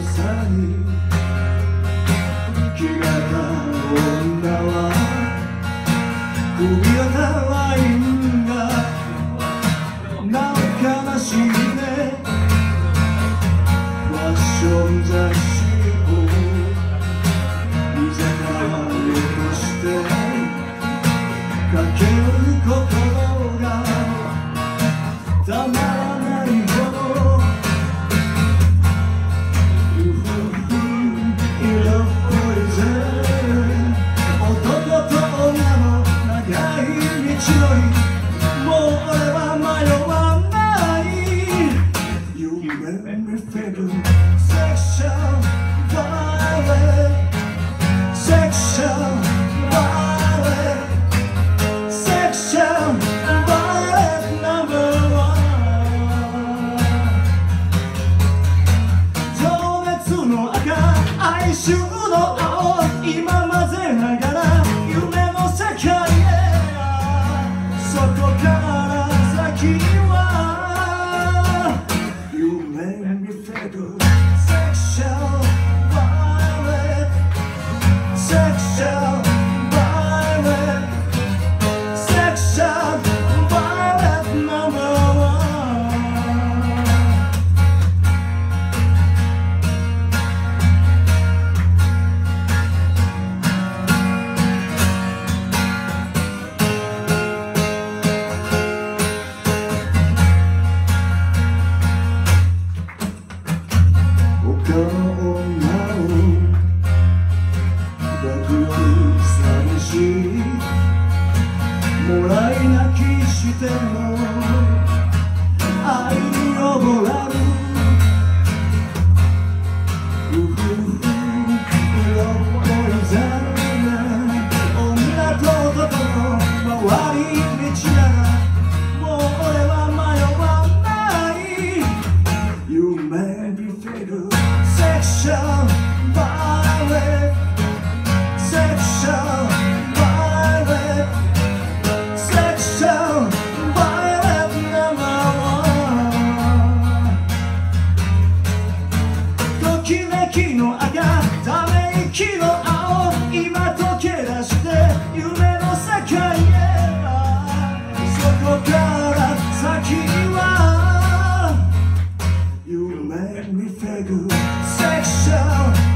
Cause 週の青今までながら夢の世界へそこから先は夢見せるセク Sexual